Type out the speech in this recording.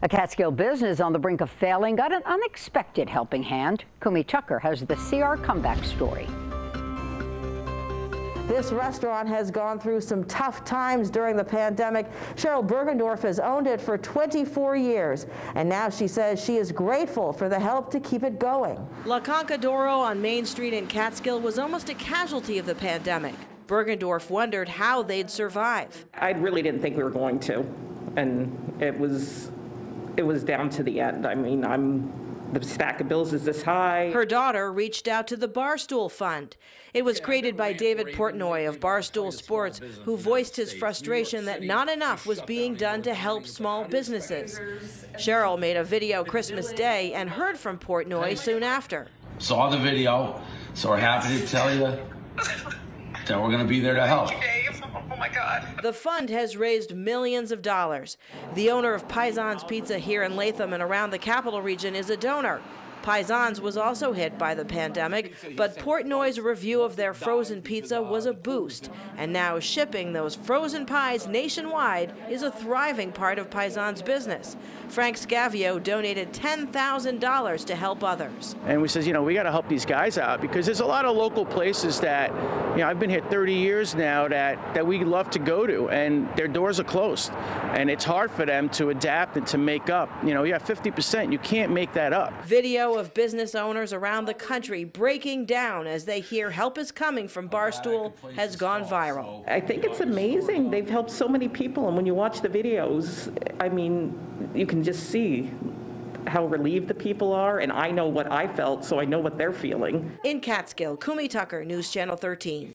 A Catskill business on the brink of failing got an unexpected helping hand. Kumi Tucker has the CR comeback story. This restaurant has gone through some tough times during the pandemic. Cheryl Bergendorff has owned it for 24 years, and now she says she is grateful for the help to keep it going. La Conca D'oro on Main Street in Catskill was almost a casualty of the pandemic. Bergendorff wondered how they'd survive. I really didn't think we were going to, and it was, it was down to the end. I mean, I'm, the stack of bills is this high. Her daughter reached out to the Barstool Fund. It was created by David Portnoy of Barstool Sports, who voiced his frustration that not enough was being done to help small businesses. Cheryl made a video Christmas Day and heard from Portnoy soon after. Saw the video, so we're happy to tell you that we're going to be there to help. My God. The fund has raised millions of dollars. The owner of Paisans Pizza here in Latham and around the capital region is a donor. Paisans was also hit by the pandemic, but Portnoy's review of their frozen pizza was a boost. And now shipping those frozen pies nationwide is a thriving part of Paisans' business. Frank Scavio donated $10,000 to help others. And we says, you know, we got to help these guys out because there's a lot of local places that, you know, I've been here 30 years now that, that we love to go to, and their doors are closed. And it's hard for them to adapt and to make up. You know, you have 50%, you can't make that up. Video of business owners around the country breaking down as they hear help is coming from Barstool has gone viral. I think it's amazing. They've helped so many people, and when you watch the videos, I mean, you can just see how relieved the people are, and I know what I felt, so I know what they're feeling. In Catskill, Kumi Tucker, News Channel 13.